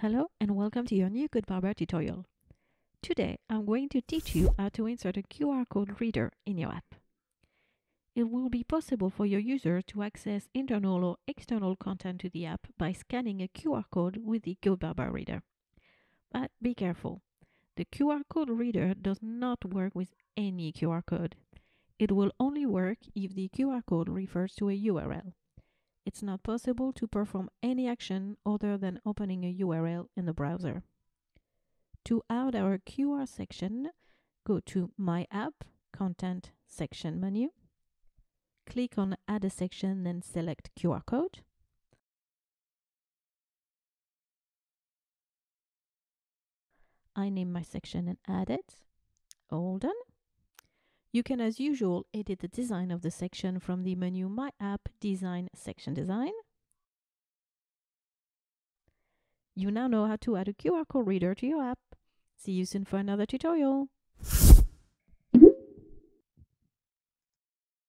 Hello and welcome to your new GoodBarber tutorial. Today I'm going to teach you how to insert a QR code reader in your app. It will be possible for your user to access internal or external content to the app by scanning a QR code with the GoodBarber reader. But be careful, the QR code reader does not work with any QR code. It will only work if the QR code refers to a URL it's not possible to perform any action other than opening a URL in the browser. To add our QR section, go to My App, Content section menu, click on Add a section, then select QR code. I name my section and add it. All done. You can, as usual, edit the design of the section from the menu My App Design Section Design. You now know how to add a QR code reader to your app. See you soon for another tutorial.